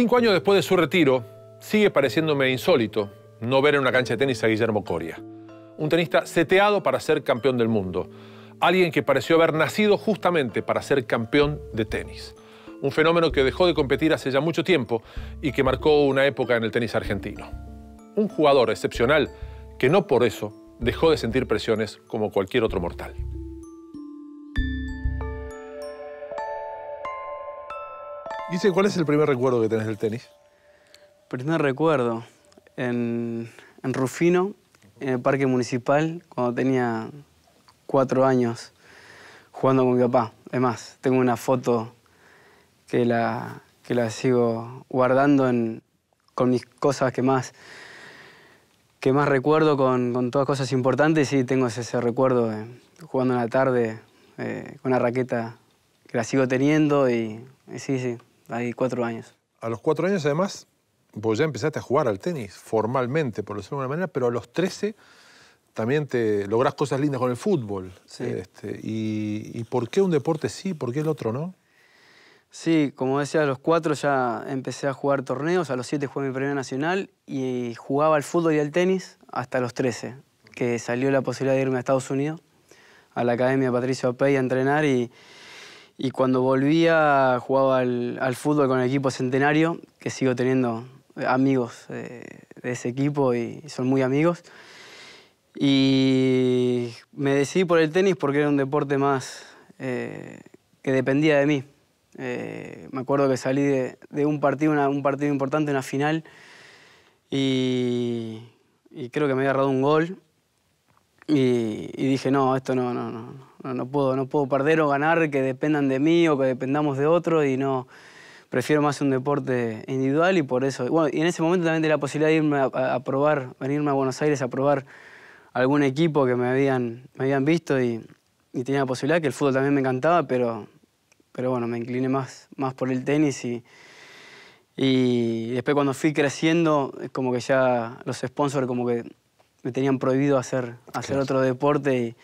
Cinco años después de su retiro, sigue pareciéndome insólito no ver en una cancha de tenis a Guillermo Coria. Un tenista seteado para ser campeón del mundo. Alguien que pareció haber nacido justamente para ser campeón de tenis. Un fenómeno que dejó de competir hace ya mucho tiempo y que marcó una época en el tenis argentino. Un jugador excepcional que no por eso dejó de sentir presiones como cualquier otro mortal. Dice, ¿cuál es el primer recuerdo que tenés del tenis? Primer recuerdo, en, Rufino, en el parque municipal, cuando tenía cuatro años, jugando con mi papá. Además, tengo una foto que la, que la sigo guardando con mis cosas que más, que más recuerdo, con, todas cosas importantes. Sí, tengo ese, recuerdo jugando en la tarde eh, con la raqueta que la sigo teniendo y sí, sí, hay cuatro años. A los cuatro años, además, vos ya empezaste a jugar al tenis formalmente, por decirlo de alguna manera, pero a los 13 también te lográs cosas lindas con el fútbol. Este, y, por qué un deporte sí, por qué el otro no? Sí, como decía, a los cuatro ya empecé a jugar torneos, a los siete jugué mi primera nacional y jugaba al fútbol y al tenis hasta los 13, que salió la posibilidad de irme a Estados Unidos, a la Academia Patricio Apey a entrenar y, y cuando volvía jugaba al, fútbol con el equipo centenario, que sigo teniendo amigos de ese equipo y son muy amigos. Y me decidí por el tenis porque era un deporte más eh, que dependía de mí. Eh, me acuerdo que salí de, un, partido, un partido importante, una final, y, y creo que me había agarrado un gol y, dije, no, esto no, no, no, no, puedo, no puedo perder o ganar que dependan de mí o que dependamos de otro y no, prefiero más un deporte individual y por eso, bueno, y en ese momento también tenía la posibilidad de irme a, probar, venirme a Buenos Aires a probar algún equipo que me habían, me habían visto y, tenía la posibilidad, que el fútbol también me encantaba, pero, pero bueno, me incliné más, más por el tenis y, y después cuando fui creciendo, como que ya los sponsors como que me tenían prohibido hacer, hacer otro deporte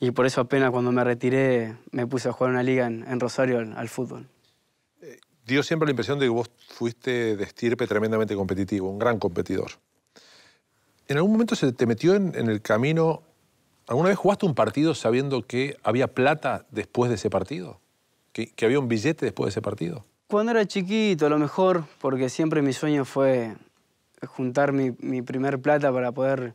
y, por eso apenas cuando me retiré me puse a jugar una liga en, Rosario al, fútbol. Eh, dio siempre la impresión de que vos fuiste de estirpe tremendamente competitivo, un gran competidor. ¿En algún momento se te metió en, el camino, alguna vez jugaste un partido sabiendo que había plata después de ese partido? ¿Que, que había un billete después de ese partido? Cuando era chiquito, a lo mejor, porque siempre mi sueño fue juntar mi, mi primer plata para poder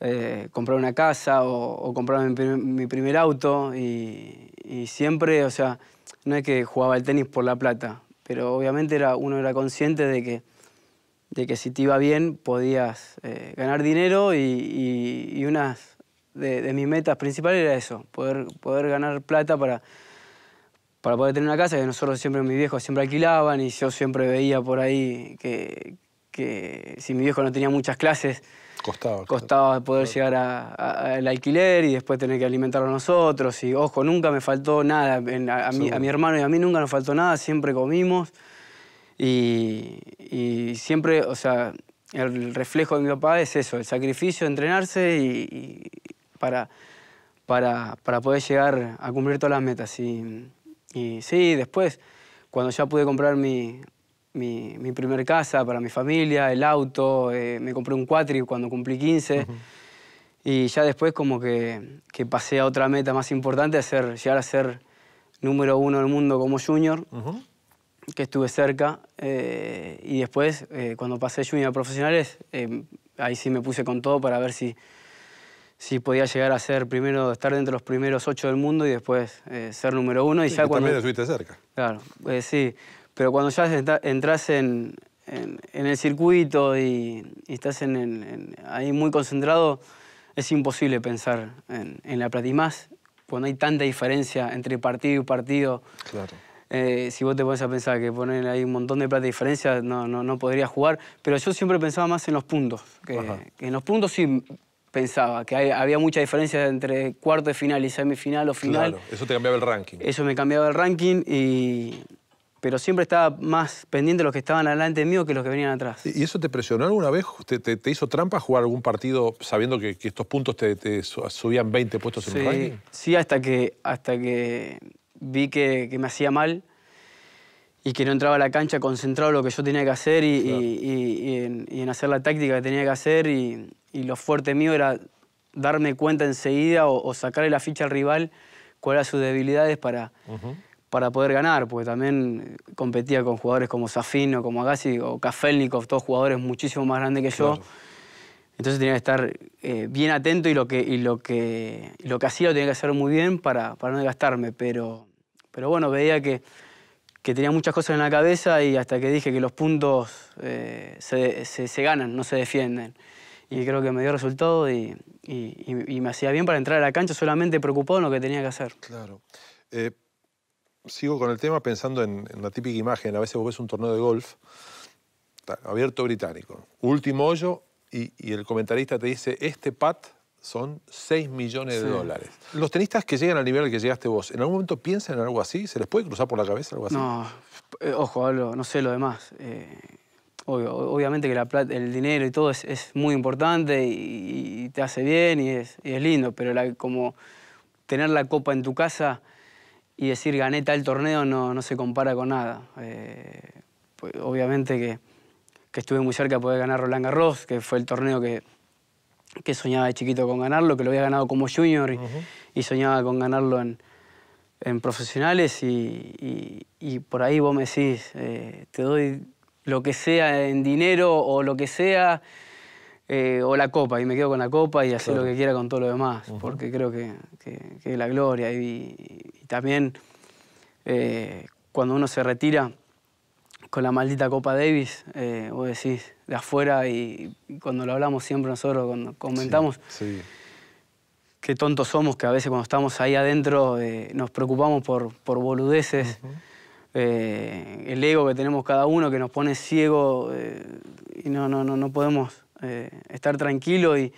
eh, comprar una casa o, comprar mi, primer auto y, siempre, o sea, no es que jugaba el tenis por la plata, pero obviamente era, uno era consciente de que, de que si te iba bien podías eh, ganar dinero y, y una de, de, mis metas principales era eso, poder, poder ganar plata para, para poder tener una casa, que nosotros siempre, mis viejos siempre alquilaban y yo siempre veía por ahí que, que si mi viejo no tenía muchas clases, costaba, costaba poder llegar al alquiler y después tener que alimentarlo a nosotros. Y ojo, nunca me faltó nada. a, mi, a, mi, hermano y a mí nunca nos faltó nada, siempre comimos. Y, siempre, o sea, el reflejo de mi papá es eso, el sacrificio, entrenarse y, para, para, para, poder llegar a cumplir todas las metas. Y, y sí, después, cuando ya pude comprar mi, mi, primer casa para mi familia, el auto, eh, me compré un cuatri cuando cumplí 15. Y ya después como que, que, pasé a otra meta más importante, a ser, llegar a ser número uno del mundo como junior, que estuve cerca. Eh, y después, eh, cuando pasé junior a profesionales, ahí sí me puse con todo para ver si, si podía llegar a ser primero, estar dentro de los primeros ocho del mundo y después ser número uno. Y ya cuando, también estuviste cerca. Claro, sí. Pero cuando ya entras en, el circuito y, estás ahí muy concentrado, es imposible pensar en, la plata. Y más cuando hay tanta diferencia entre partido y partido. Claro. Eh, si vos te pones a pensar que poner ahí un montón de plata de diferencia, no, no, no podría jugar. Pero yo siempre pensaba más en los puntos. Que, en los puntos sí pensaba que había mucha diferencia entre cuarto de final y semifinal o final. Claro, eso te cambiaba el ranking. Eso me cambiaba el ranking y, pero siempre estaba más pendiente de los que estaban adelante mío que los que venían atrás. ¿Y eso te presionó alguna vez? ¿Te, hizo trampa jugar algún partido sabiendo que, estos puntos te, subían 20 puestos en el ranking? Sí, hasta que, hasta que vi que, me hacía mal y que no entraba a la cancha concentrado en lo que yo tenía que hacer y, en, hacer la táctica que tenía que hacer. Y, lo fuerte mío era darme cuenta enseguida o, sacarle la ficha al rival cuáles eran sus debilidades para, para poder ganar, porque también competía con jugadores como Safino, como Agassi o Kafelnikov, todos jugadores muchísimo más grandes que yo. Entonces tenía que estar eh, bien atento y lo que, y lo que, lo que hacía lo tenía que hacer muy bien para, para no desgastarme. Pero, pero bueno, veía que que tenía muchas cosas en la cabeza y hasta que dije que los puntos eh, se, ganan, no se defienden. Y creo que me dio resultado y, me hacía bien para entrar a la cancha solamente preocupado en lo que tenía que hacer. Claro. Eh, sigo con el tema pensando en, en, la típica imagen. A veces vos ves un torneo de golf abierto británico, último hoyo y, y el comentarista te dice, este pat son 6 millones de dólares. Los tenistas que llegan al nivel al que llegaste vos, ¿en algún momento piensan en algo así? ¿Se les puede cruzar por la cabeza algo así? No, eh, ojo, no sé lo demás. Eh, obviamente que la el dinero y todo es, muy importante y, te hace bien y es, lindo, pero como tener la copa en tu casa y decir gané tal torneo no, no se compara con nada. Eh, pues, obviamente que, que estuve muy cerca de poder ganar Roland Garros, que fue el torneo que que soñaba de chiquito con ganarlo, que lo había ganado como junior y, soñaba con ganarlo en, profesionales y, por ahí vos me decís, eh, te doy lo que sea en dinero o lo que sea, eh, o la copa, y me quedo con la copa y hacer lo que quiera con todo lo demás, porque creo que, es la gloria. Y, también eh, cuando uno se retira, con la maldita Copa Davis, eh, vos decís, de afuera, y, cuando lo hablamos siempre nosotros, cuando comentamos, sí, qué tontos somos, que a veces cuando estamos ahí adentro eh, nos preocupamos por, por boludeces, eh, el ego que tenemos cada uno que nos pone ciego y no, no, no, no podemos estar tranquilos y,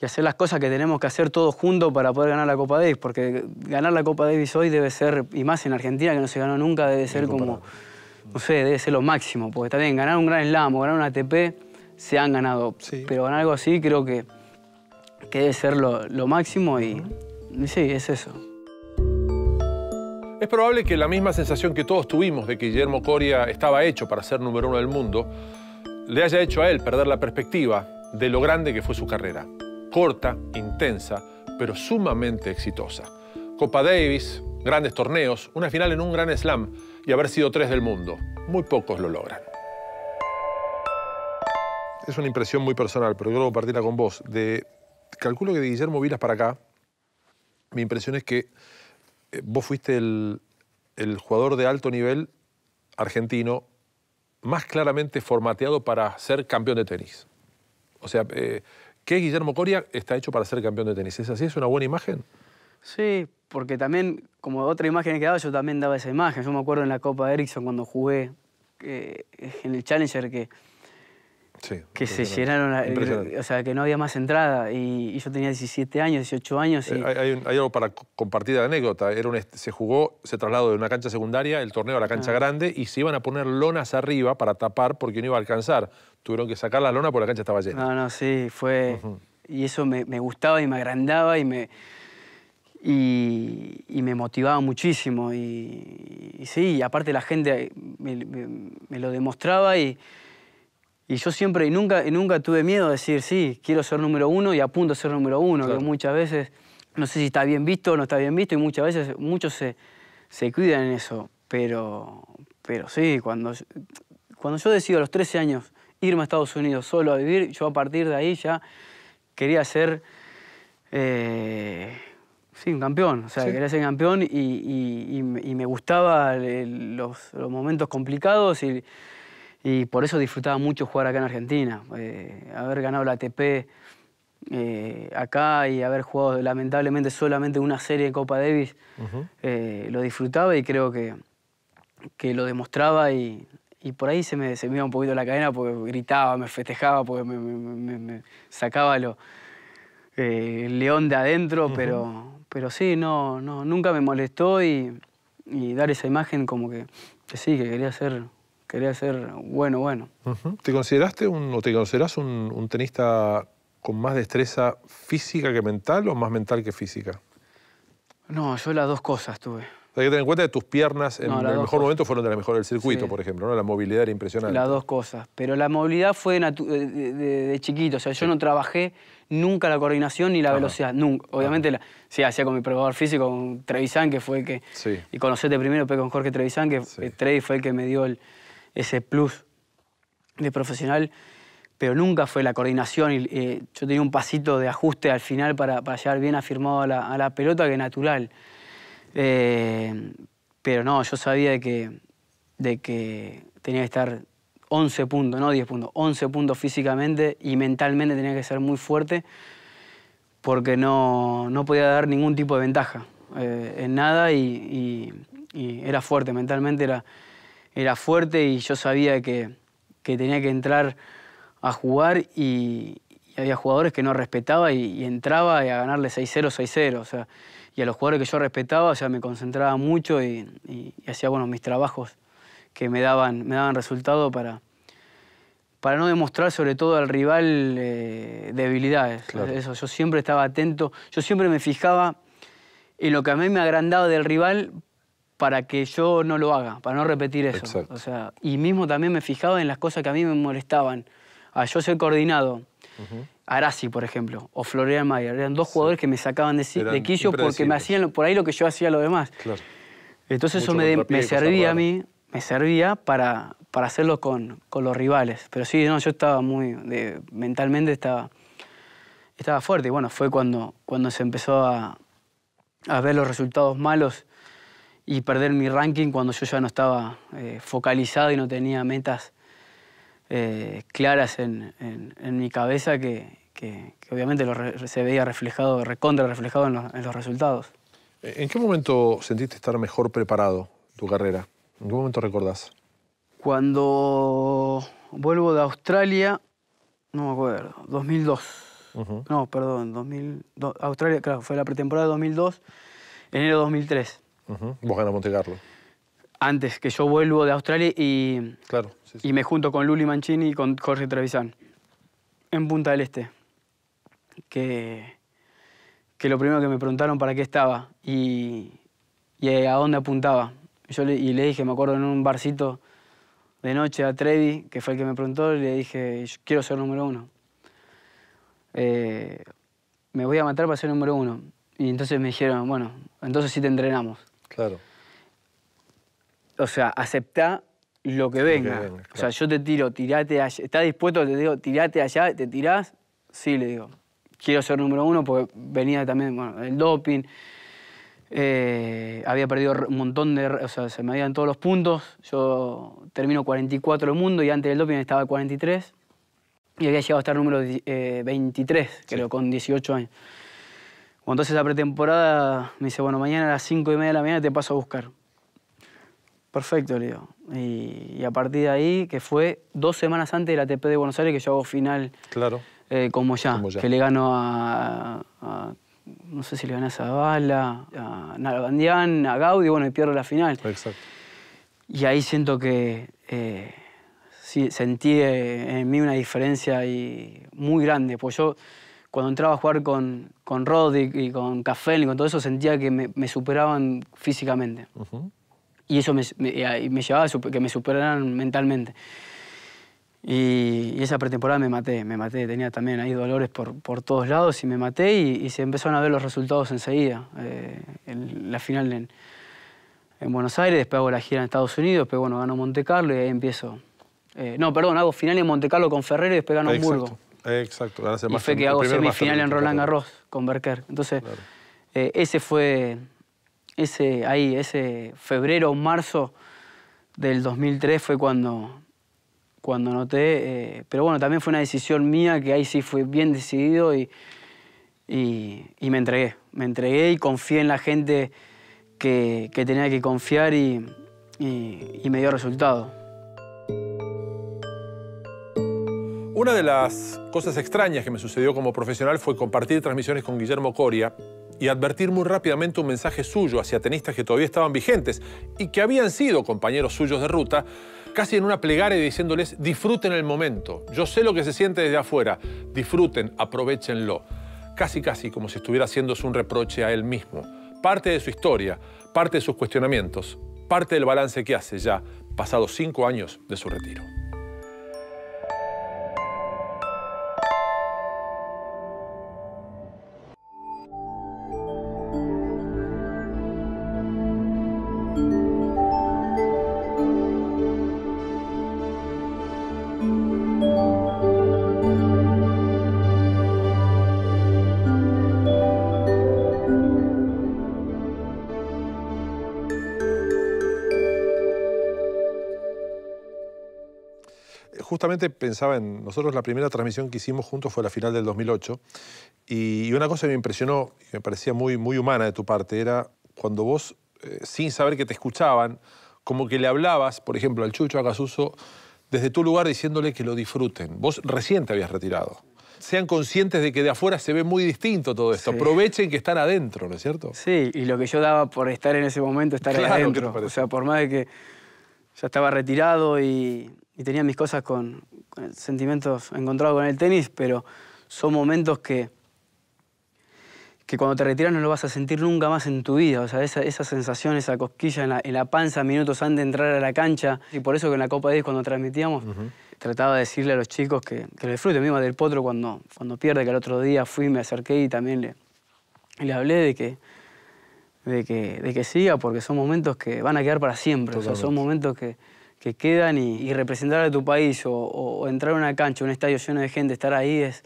y hacer las cosas que tenemos que hacer todos juntos para poder ganar la Copa Davis, porque ganar la Copa Davis hoy debe ser, y más en Argentina que no se ganó nunca, debe ser como no sé, debe ser lo máximo, porque también ganar un Gran Slam o ganar un ATP se han ganado, pero ganar algo así creo que, que debe ser lo, máximo y, sí, es eso. Es probable que la misma sensación que todos tuvimos de que Guillermo Coria estaba hecho para ser número uno del mundo, le haya hecho a él perder la perspectiva de lo grande que fue su carrera. Corta, intensa, pero sumamente exitosa. Copa Davis, grandes torneos, una final en un Gran Slam y haber sido tres del mundo. Muy pocos lo logran. Es una impresión muy personal, pero quiero compartirla con vos. De, calculo que de Guillermo Vilas para acá, mi impresión es que eh, vos fuiste el, jugador de alto nivel argentino más claramente formateado para ser campeón de tenis. O sea, eh, ¿qué Guillermo Coria está hecho para ser campeón de tenis? ¿Es así? ¿Es una buena imagen? Sí, porque también, como otra imagen que daba, yo también daba esa imagen. Yo me acuerdo en la Copa Ericsson cuando jugué en el Challenger que, que se llenaron, o sea, que no había más entrada y, yo tenía 17 años, 18 años. Eh, hay, algo para compartir de anécdota. Era un, se jugó, se trasladó de una cancha secundaria, el torneo a la cancha ah. grande y se iban a poner lonas arriba para tapar porque no iba a alcanzar. Tuvieron que sacar la lona porque la cancha estaba llena. No, no, sí, fue... Y eso me, me gustaba y me agrandaba y me y, me motivaba muchísimo. Y, sí, aparte la gente me, lo demostraba y, y, yo siempre, y nunca, nunca tuve miedo de decir, sí, quiero ser número uno y apunto a ser número uno, que muchas veces, no sé si está bien visto o no está bien visto, y muchas veces muchos se, se cuidan en eso, pero, pero sí, cuando, cuando yo decido a los 13 años irme a Estados Unidos solo a vivir, yo a partir de ahí ya quería ser... Eh, Sí, un campeón. O sea, quería ser campeón y, me gustaban los, momentos complicados y, por eso disfrutaba mucho jugar acá en Argentina. Eh, haber ganado la ATP eh, acá y haber jugado lamentablemente solamente una serie de Copa Davis, eh, lo disfrutaba y creo que, que lo demostraba y, por ahí se me, se me iba un poquito la cadena porque gritaba, me festejaba, porque me, sacaba lo, el león de adentro, pero pero sí, no, no, nunca me molestó y, dar esa imagen como que, sí, que quería ser, quería ser bueno, bueno. ¿Te consideraste un, o te consideras un, tenista con más destreza física que mental o más mental que física? No, yo las dos cosas tuve. Hay que tener en cuenta que tus piernas en el mejor momento fueron de las mejores del circuito, por ejemplo, ¿no? La movilidad era impresionante. Las dos cosas. Pero la movilidad fue de, chiquito. O sea, yo no trabajé nunca la coordinación ni la velocidad. Nunca. Obviamente, la, sí, hacía con mi preparador físico, con Trevisan, que fue el que. Sí. Y conocerte primero, después con Jorge Trevisan, que Trevi fue el que me dio ese plus de profesional. Pero nunca fue la coordinación. Y, eh, yo tenía un pasito de ajuste al final para, para llegar bien afirmado a la, a la pelota que natural. Eh, pero no, yo sabía de que, de que tenía que estar 11 puntos, no 10 puntos, 11 puntos físicamente y mentalmente tenía que ser muy fuerte porque no, no podía dar ningún tipo de ventaja eh, en nada y, era fuerte, mentalmente era, era fuerte y yo sabía que, que tenía que entrar a jugar y, había jugadores que no respetaba y, entraba y a ganarle 6-0, 6-0. O sea, y a los jugadores que yo respetaba, o sea, me concentraba mucho y, hacía bueno, mis trabajos que me daban, me daban resultado para, para no demostrar sobre todo al rival eh, debilidades. Eso, yo siempre estaba atento, yo siempre me fijaba en lo que a mí me agrandaba del rival para que yo no lo haga, para no repetir eso. O sea, y mismo también me fijaba en las cosas que a mí me molestaban. A yo ser coordinado, Arasi, por ejemplo, o Florian Mayer. Eran dos jugadores que me sacaban de, de quicio porque me hacían por ahí lo que yo hacía a los demás. Entonces eso me, servía a mí, me servía para, para hacerlo con, los rivales. Pero sí, no, yo estaba muy, mentalmente estaba, estaba fuerte. Y bueno, fue cuando, cuando se empezó a, ver los resultados malos y perder mi ranking cuando yo ya no estaba eh, focalizado y no tenía metas eh, claras en, mi cabeza que, obviamente se veía reflejado, recontra reflejado en, los resultados. ¿En qué momento sentiste estar mejor preparado tu carrera? ¿En qué momento recordás? Cuando vuelvo de Australia, no me acuerdo, 2002. No, perdón, 2002. Australia, claro, fue la pretemporada de 2002, enero de 2003. Vos ganas Monte Carlo. Antes que yo vuelvo de Australia y claro. Y me junto con Luli Mancini y con Jorge Trevisan en Punta del Este. Que, que lo primero que me preguntaron para qué estaba y, a dónde apuntaba. Yo le, y le dije, me acuerdo en un barcito de noche a Trevi, que fue el que me preguntó, le dije, quiero ser número uno. Eh, me voy a matar para ser número uno. Y entonces me dijeron, bueno, entonces sí te entrenamos. Claro. O sea, aceptá lo que venga. O sea, yo te tiro, tirate allá. ¿Estás dispuesto? Te digo, tirate allá, ¿te tirás? Sí, le digo. Quiero ser número uno porque venía también bueno, el doping. Eh, había perdido un montón de. O sea, se me habían todos los puntos. Yo termino 44 el mundo y antes del doping estaba 43. Y había llegado a estar número 23, eh, creo, con 18 años. Cuando entonces la pretemporada me dice, bueno, mañana a las 5 y media de la mañana te paso a buscar. Perfecto, Leo. Y, a partir de ahí, que fue dos semanas antes de la ATP de Buenos Aires, que yo hago final claro. Eh, como, ya, que le gano a, no sé si le gané a Zavala, a Nalbandián, a Gaudi, bueno, y pierdo la final. Exacto. Y ahí siento que eh, sí, sentí en mí una diferencia y muy grande, pues yo cuando entraba a jugar con, con Rod y, con Café y con todo eso, sentía que me, superaban físicamente y eso me, llevaba a que me superaran mentalmente. Y, esa pretemporada me maté, me maté. Tenía también ahí dolores por, por todos lados y me maté y, se empezaron a ver los resultados enseguida. Eh, la final en, en, Buenos Aires, después hago la gira en Estados Unidos, después bueno, gano Monte Carlo y ahí empiezo. Eh, no, perdón, hago final en Monte Carlo con Ferrero y después gano Hamburgo. Exacto, y fue que hago semifinal en Roland Garros con Berker. Entonces, eh, ese fue ese, ahí, ese febrero o marzo del 2003 fue cuando, cuando noté, eh, pero bueno, también fue una decisión mía que ahí sí fue bien decidido y, y, me entregué, me entregué y confié en la gente que, que tenía que confiar y, y me dio resultado. Una de las cosas extrañas que me sucedió como profesional fue compartir transmisiones con Guillermo Coria y advertir muy rápidamente un mensaje suyo hacia tenistas que todavía estaban vigentes y que habían sido compañeros suyos de ruta, casi en una plegaria diciéndoles, disfruten el momento, yo sé lo que se siente desde afuera, disfruten, aprovechenlo. Casi, casi como si estuviera haciéndose un reproche a él mismo. parte de su historia, parte de sus cuestionamientos, parte del balance que hace ya, pasados cinco años de su retiro. Justamente pensaba en, nosotros la primera transmisión que hicimos juntos fue la final del 2008, y una cosa que me impresionó, y me parecía muy, muy humana de tu parte, era cuando vos, eh, sin saber que te escuchaban, como que le hablabas, por ejemplo, al Chucho, a Casuso, desde tu lugar diciéndole que lo disfruten. Vos recién te habías retirado. Sean conscientes de que de afuera se ve muy distinto todo esto. Aprovechen que están adentro, ¿no es cierto? Sí, y lo que yo daba por estar en ese momento, estar adentro. O sea, por más de que ya estaba retirado y, y tenía mis cosas con, sentimientos encontrados con el tenis, pero son momentos que, que cuando te retiras no lo vas a sentir nunca más en tu vida. O sea, esa, esa sensación, esa cosquilla en la, en la, panza minutos antes de entrar a la cancha. Y por eso que en la Copa 10 cuando transmitíamos, trataba de decirle a los chicos que, que lo disfruten. Mismo del Potro cuando, cuando pierde, que el otro día fui, me acerqué y también le, le hablé de que, de que, de que siga, porque son momentos que van a quedar para siempre. O sea, son momentos que que quedan y, representar a tu país o, entrar a una cancha, un estadio lleno de gente, estar ahí es,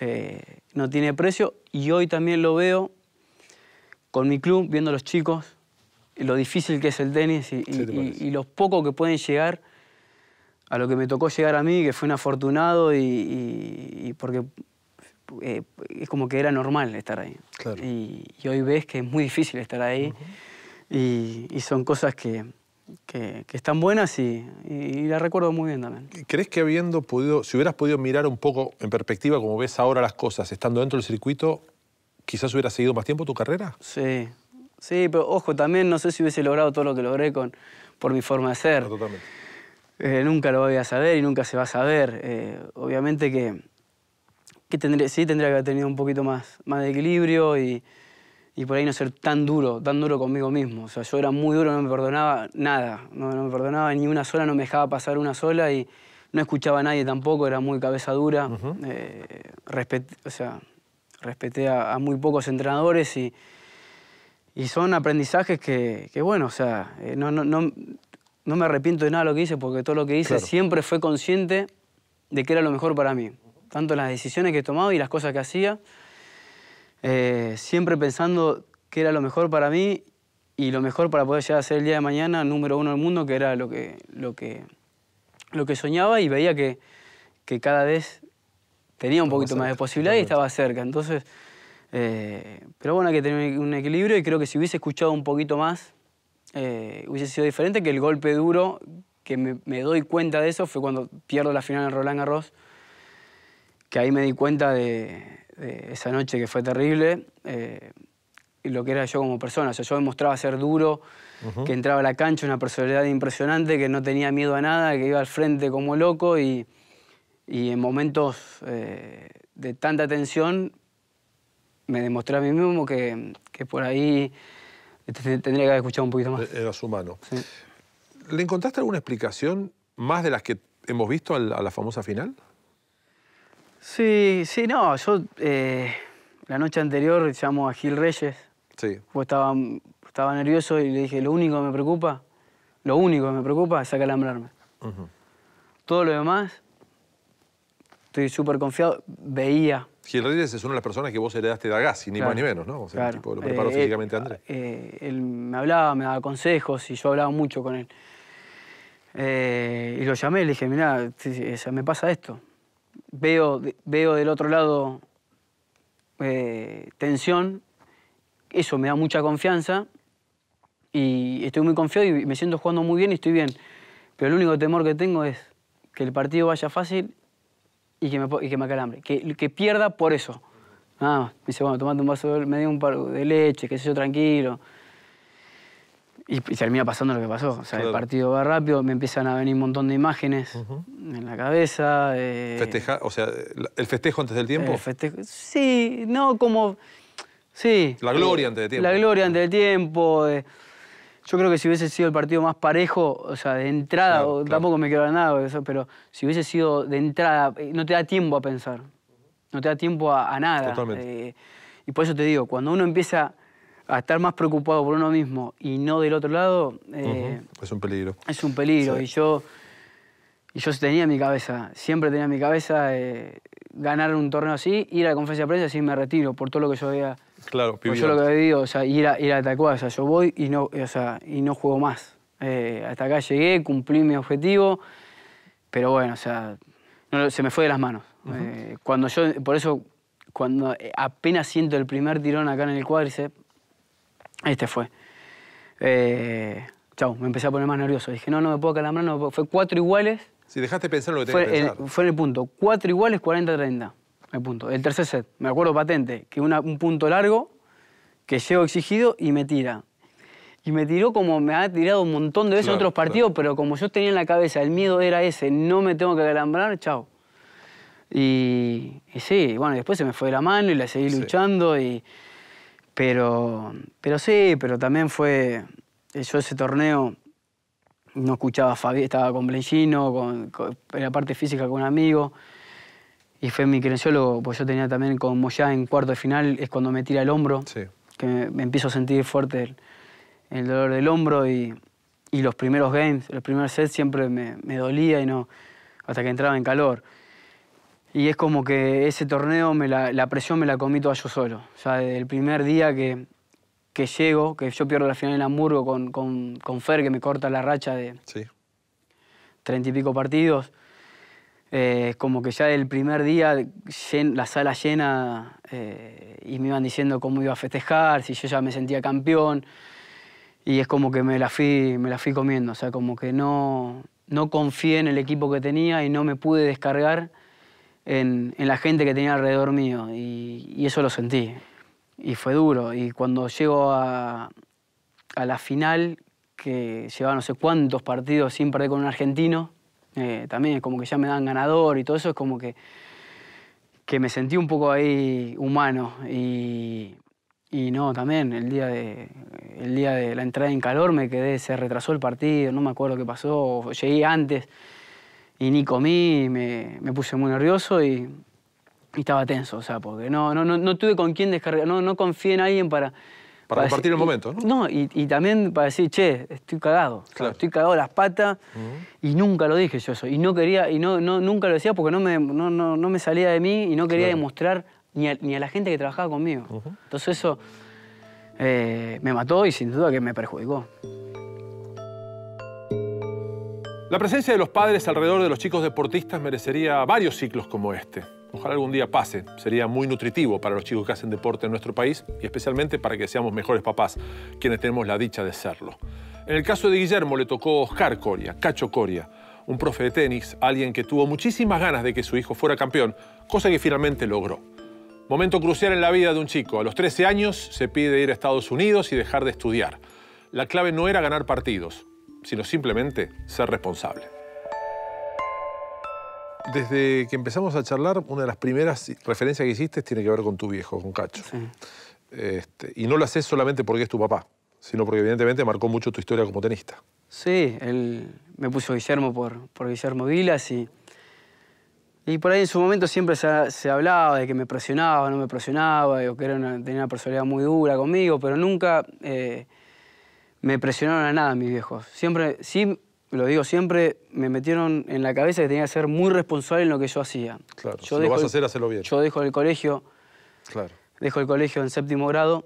eh, no tiene precio. Y hoy también lo veo con mi club, viendo a los chicos, lo difícil que es el tenis y, y, lo poco que pueden llegar a lo que me tocó llegar a mí, que fue un afortunado y, porque eh, es como que era normal estar ahí. Y, hoy ves que es muy difícil estar ahí y son cosas que, que, están buenas y, y, las recuerdo muy bien también. ¿Crees que habiendo podido, si hubieras podido mirar un poco en perspectiva como ves ahora las cosas, estando dentro del circuito, quizás hubieras seguido más tiempo tu carrera? Sí, sí, pero ojo, también no sé si hubiese logrado todo lo que logré con, por mi forma de ser. totalmente. Eh, nunca lo voy a saber y nunca se va a saber. Eh, obviamente que, que tendría, sí tendría que haber tenido un poquito más, más de equilibrio y y por ahí no ser tan duro, tan duro conmigo mismo. O sea, yo era muy duro, no me perdonaba nada, no, me perdonaba ni una sola, no me dejaba pasar una sola y no escuchaba a nadie tampoco, era muy cabeza dura. Eh, o sea, respeté a, muy pocos entrenadores y, y son aprendizajes que, bueno, o sea, eh, no, no, no, no, me arrepiento de nada de lo que hice porque todo lo que hice siempre fue consciente de que era lo mejor para mí. Tanto las decisiones que he tomado y las cosas que hacía. Eh, siempre pensando que era lo mejor para mí y lo mejor para poder llegar a ser el día de mañana número uno del mundo, que era lo que, lo que, lo que soñaba y veía que, que cada vez tenía un poquito más de posibilidad y estaba cerca. Entonces, eh, pero bueno, hay que tener un equilibrio y creo que si hubiese escuchado un poquito más, eh, hubiese sido diferente, que el golpe duro, que me, me, doy cuenta de eso, fue cuando pierdo la final en Roland Garros, que ahí me di cuenta de, esa noche que fue terrible eh, y lo que era yo como persona. O sea, yo demostraba ser duro, que entraba a la cancha, una personalidad impresionante, que no tenía miedo a nada, que iba al frente como loco y, y en momentos eh, de tanta tensión me demostré a mí mismo que, que por ahí tendría que haber escuchado un poquito más. E-, eras humano. ¿Le encontraste alguna explicación más de las que hemos visto a la famosa final? Sí, sí, no, yo eh, la noche anterior llamo a Gil Reyes. Sí. Pues estaba, estaba nervioso y le dije, lo único que me preocupa, lo único que me preocupa es acalambrarme. Todo lo demás, estoy súper confiado, veía. Gil Reyes es una de las personas que vos heredaste de Agassi, ni más ni menos, ¿no? O sea, el tipo lo preparó eh, físicamente Andrés. Eh, él me hablaba, me daba consejos y yo hablaba mucho con él. y lo llamé y le dije, mira, me pasa esto veo, veo del otro lado eh, tensión, eso me da mucha confianza y estoy muy confiado y me siento jugando muy bien y estoy bien. Pero el único temor que tengo es que el partido vaya fácil y que me, y que me acalambre, que, que pierda por eso. Nada Me dice, bueno, tomate un vaso, de, me dio un par de leche, que sé yo, tranquilo. Y, termina pasando lo que pasó. O sea, el partido va rápido, me empiezan a venir un montón de imágenes en la cabeza. Eh, Festeja, o sea, ¿el festejo antes del tiempo? El festejo, sí, no como... Sí. La gloria antes del tiempo. La gloria antes del tiempo. eh, yo creo que si hubiese sido el partido más parejo, o sea, de entrada, Claro, o claro. tampoco me quiero dar nada, eso, pero si hubiese sido de entrada, eh, no te da tiempo a pensar. No te da tiempo a, a nada. Totalmente. Eh, y por eso te digo, cuando uno empieza a estar más preocupado por uno mismo y no del otro lado, eh, Es un peligro. es un peligro. Sí. Y yo y yo tenía en mi cabeza, siempre tenía en mi cabeza eh, ganar un torneo así, ir a la conferencia de prensa y decir me retiro por todo lo que yo había, Claro, por yo lo que había vivido, o sea, ir a, ir a tal cual, o sea, yo voy y no, o sea, y no juego más. Eh, hasta acá llegué, cumplí mi objetivo, pero bueno, o sea, no, se me fue de las manos. Eh, cuando yo, por eso, cuando apenas siento el primer tirón acá en el cuádriceps, este fue. Eh, chau, me empecé a poner más nervioso. Dije, no, no me puedo calambrar, no me puedo- Fue cuatro iguales, Si dejaste pensar en lo que tenías que el, pensar. fue en el punto. Cuatro iguales, 40-30. El punto. El tercer set. Me acuerdo patente. Que una- un punto largo, que llego exigido y me tira. Y me tiró como me ha tirado un montón de veces en Claro, otros partidos, pero como yo tenía en la cabeza, el miedo era ese, no me tengo que calambrar, chao. Y, y sí, bueno, después se me fue de la mano y la seguí Sí. luchando. Y, pero, pero sí, pero también fue. Yo ese torneo no escuchaba a Fabi, estaba con Blenchino, con, con- en la parte física con un amigo. Y fue mi kinesiólogo, pues yo tenía también con Moyá en cuarto de final, es cuando me tira el hombro, Sí. que me, me empiezo a sentir fuerte el, el dolor del hombro y, y los primeros games, los primeros sets siempre me, me dolía y no, hasta que entraba en calor. Y es como que ese torneo, me la, la presión me la comí toda yo solo. O sea, desde el primer día que, que llego, que yo pierdo la final en Hamburgo con, con, con Fer, que me corta la racha de Sí. treinta y pico partidos, eh, como que ya del primer día, llen- la sala llena, eh, y me iban diciendo cómo iba a festejar, si yo ya me sentía campeón. Y es como que me la fui, me la fui comiendo. O sea, como que no, no confié en el equipo que tenía y no me pude descargar en, la gente que tenía alrededor mío. Y, y eso lo sentí. Y fue duro. Y cuando llego a, a la final, que llevaba no sé cuántos partidos sin perder con un argentino, eh, también es como que ya me dan ganador y todo eso, es como que, que me sentí un poco ahí humano. Y, y no, también el día, de, el día de la entrada en calor me quedé, se retrasó el partido, no me acuerdo qué pasó, llegué antes y ni comí, me, me puse muy nervioso y, y estaba tenso, o sea, porque no, no, no, no tuve con quién descargar, no, no confié en alguien para... Para compartir el y- momento, ¿no? No, y, y también para decir, che, estoy cagado, Claro. estoy cagado las patas y nunca lo dije yo eso, y no quería, y no, no, nunca lo decía porque no me, no, no, no me salía de mí y no quería Claro. demostrar ni a, ni a la gente que trabajaba conmigo. Entonces eso eh, me mató y sin duda que me perjudicó. La presencia de los padres alrededor de los chicos deportistas merecería varios ciclos como este. Ojalá algún día pase. Sería muy nutritivo para los chicos que hacen deporte en nuestro país y especialmente para que seamos mejores papás, quienes tenemos la dicha de serlo. En el caso de Guillermo le tocó Oscar Coria, Cacho Coria, un profe de tenis, alguien que tuvo muchísimas ganas de que su hijo fuera campeón, cosa que finalmente logró. Momento crucial en la vida de un chico. A los 13 años se pide ir a Estados Unidos y dejar de estudiar. La clave no era ganar partidos, sino simplemente ser responsable. Desde que empezamos a charlar, una de las primeras referencias que hiciste tiene que ver con tu viejo, con Cacho. Sí. Este, y no lo haces solamente porque es tu papá, sino porque evidentemente marcó mucho tu historia como tenista. Sí, él me puso Guillermo por, por Guillermo Vilas y, y por ahí en su momento siempre se, se hablaba de que me presionaba, no me presionaba, o que era una- tenía una personalidad muy dura conmigo, pero nunca eh, me presionaron a nada mis viejos. Siempre, sí, lo digo siempre, me metieron en la cabeza que tenía que ser muy responsable en lo que yo hacía. Claro, Yo si lo vas a hacer, bien. Yo dejo el colegio Claro. dejo el colegio en séptimo grado,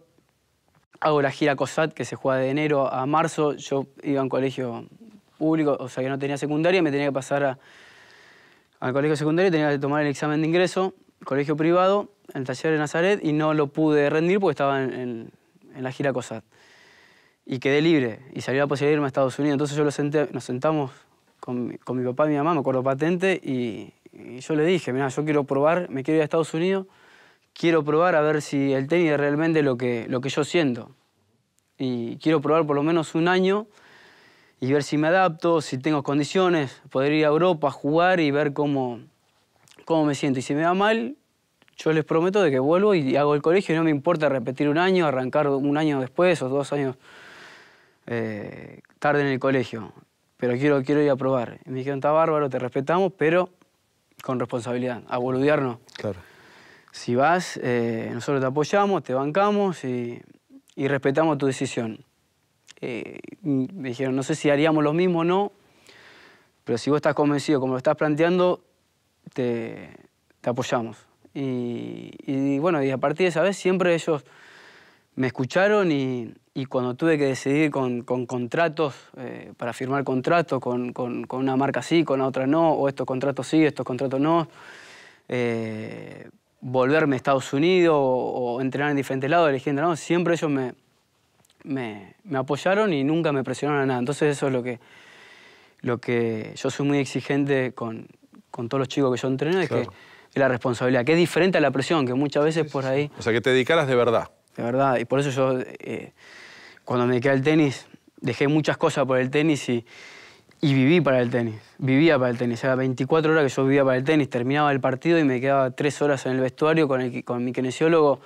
hago la gira COSAT que se juega de enero a marzo, yo iba a un colegio público, o sea que no tenía secundaria, me tenía que pasar a- al colegio secundario, tenía que tomar el examen de ingreso, colegio privado, el taller de Nazaret, y no lo pude rendir porque estaba en, en- en la gira COSAT. Y quedé libre, y salió la posibilidad de irme a Estados Unidos. Entonces yo lo senté, nos sentamos con, mi- con mi papá y mi mamá, me acuerdo patente, y, y yo le dije, mira, yo quiero probar, me quiero ir a Estados Unidos, quiero probar a ver si el tenis es realmente lo que, lo que yo siento. Y quiero probar por lo menos un año y ver si me adapto, si tengo condiciones, poder ir a Europa, jugar y ver cómo, cómo me siento. Y si me va mal, yo les prometo de que vuelvo y hago el colegio y no me importa repetir un año, arrancar un año después o dos años eh, tarde en el colegio, pero quiero, quiero ir a probar. Y me dijeron, está bárbaro, te respetamos, pero con responsabilidad, a boludear no. Claro. Si vas, eh, nosotros te apoyamos, te bancamos y, y respetamos tu decisión. Eh, me dijeron, no sé si haríamos lo mismo o no, pero si vos estás convencido, como lo estás planteando, te, te apoyamos. Y, y, bueno, y a partir de esa vez siempre ellos me escucharon y, y cuando tuve que decidir con, con contratos, eh, para firmar contratos con, con, con, una marca sí, con la otra no, o estos contratos sí, estos contratos no, eh, volverme a Estados Unidos o, o, entrenar en diferentes lados, elegir no, siempre ellos me, me, me, apoyaron y nunca me presionaron a nada. Entonces eso es lo que, lo que yo soy muy exigente con, con todos los chicos que yo entreno, es que es la responsabilidad, que es diferente a la presión, que muchas veces sí, por ahí... O sea, que te dedicaras de verdad. De verdad, y por eso yo, eh, cuando me dediqué al tenis, dejé muchas cosas por el tenis y, y viví para el tenis, vivía para el tenis. Era 24 horas que yo vivía para el tenis, terminaba el partido y me quedaba tres horas en el vestuario con, el, con mi kinesiólogo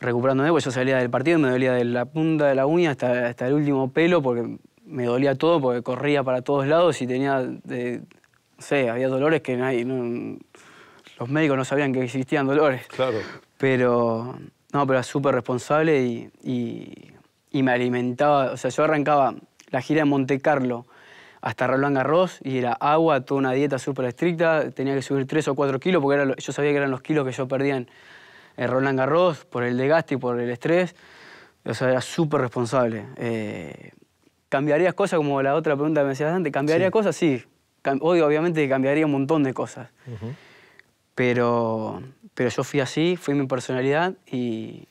recuperándome, porque yo salía del partido y me dolía de la punta de la uña hasta, hasta el último pelo, porque me dolía todo, porque corría para todos lados y tenía, de, no sé, había dolores que nadie, no, los médicos no sabían que existían dolores. Claro. Pero, no, pero era súper responsable y, y, y, me alimentaba, o sea, yo arrancaba la gira en Monte Carlo hasta Roland Garros y era agua, toda una dieta súper estricta, tenía que subir 3 o 4 kilos porque era, yo sabía que eran los kilos que yo perdía en, en Roland Garros por el desgaste y por el estrés. O sea, era súper responsable. Eh, ¿Cambiarías cosas como la otra pregunta que me hacías antes? ¿Cambiaría sí. cosas? Sí. Hoy obviamente cambiaría un montón de cosas. Uh -huh. pero, pero yo fui así, fui mi personalidad y,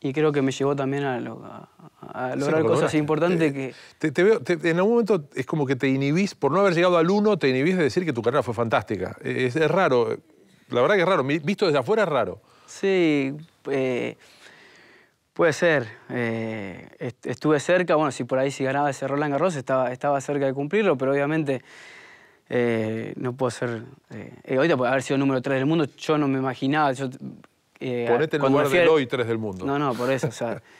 y creo que me llevó también a, lo, a, a lograr sí, cosas importantes que... Te, te veo, te, en algún momento es como que te inhibís, por no haber llegado al uno, te inhibís de decir que tu carrera fue fantástica. Es, es raro, la verdad que es raro, visto desde afuera es raro. Sí, eh, puede ser. Eh, estuve cerca, bueno, si por ahí si ganaba ese Roland Garros estaba, estaba cerca de cumplirlo, pero obviamente eh, no puedo ser... Eh, ahorita puede haber sido el número 3 del mundo, yo no me imaginaba... Yo, Ponete en lugar del hoy 3 del mundo. No, no, por eso, o sea...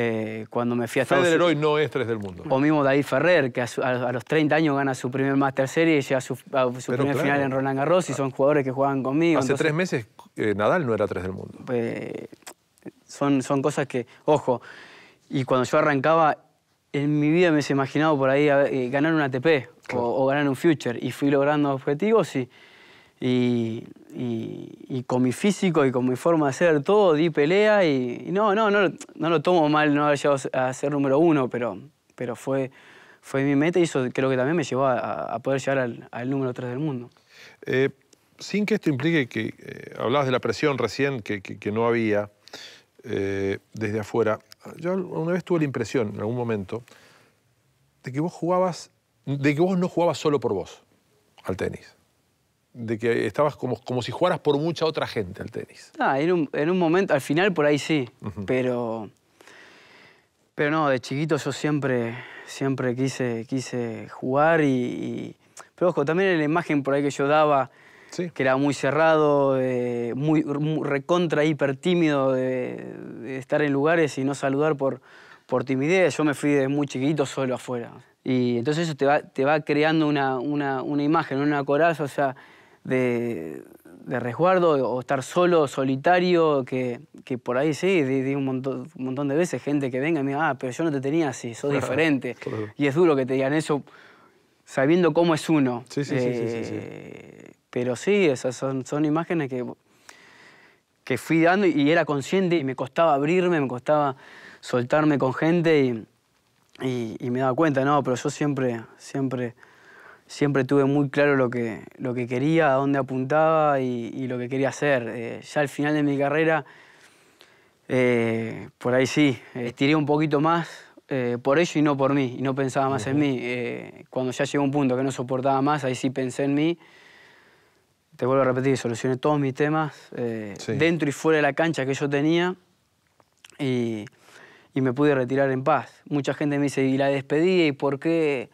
Eh, cuando me fui a Estados Federer hoy no es 3 del mundo. O mismo David Ferrer, que a, su, a, a, los 30 años gana su primer Master Series y llega a su, a su primer claro. final en Roland Garros y son jugadores que juegan conmigo. Hace entonces, tres meses eh, Nadal no era 3 del mundo. Eh, son, son cosas que, ojo, y cuando yo arrancaba, en mi vida me he imaginado por ahí eh, ganar un ATP claro. o, o, ganar un Future y fui logrando objetivos y, y, y, y, con mi físico y con mi forma de hacer todo, di pelea y, no, no, no, no, lo tomo mal no haber llegado a ser número uno, pero, pero fue, fue mi meta y eso creo que también me llevó a, a poder llegar al, al, número 3 del mundo. Eh, sin que esto implique que, eh, hablabas de la presión recién que, que, que no había desde afuera, yo una vez tuve la impresión en algún momento de que vos jugabas, de que vos no jugabas solo por vos al tenis de que estabas como, como si jugaras por mucha otra gente al tenis. Ah, en un, en un momento, al final por ahí sí, uh -huh. pero, pero no, de chiquito yo siempre, siempre quise, quise jugar y, y, Pero ojo, también en la imagen por ahí que yo daba, sí. que era muy cerrado, eh, muy, muy, recontra, hiper tímido de, de, estar en lugares y no saludar por, por timidez. Yo me fui de muy chiquito solo afuera. Y entonces eso te va, te va creando una, una, una imagen, una coraza, o sea de, de, resguardo o estar solo, solitario, que, que por ahí sí, di, di un, montón, un, montón, de veces gente que venga y me diga, ah, pero yo no te tenía así, sos claro, diferente. Claro. Y es duro que te digan eso sabiendo cómo es uno. Sí, sí, eh, sí, sí, Pero sí, esas son, son imágenes que, que fui dando y era consciente y me costaba abrirme, me costaba soltarme con gente y, y, y me daba cuenta, no, pero yo siempre, siempre siempre tuve muy claro lo que, lo que quería, a dónde apuntaba y, y lo que quería hacer. Eh, ya al final de mi carrera, eh, por ahí sí, estiré un poquito más eh, por ello y no por mí, y no pensaba más uh -huh. en mí. Eh, cuando ya llegó un punto que no soportaba más, ahí sí pensé en mí. Te vuelvo a repetir, solucioné todos mis temas, eh, sí. dentro y fuera de la cancha que yo tenía, y, y me pude retirar en paz. Mucha gente me dice, ¿y la despedí? ¿Y por qué?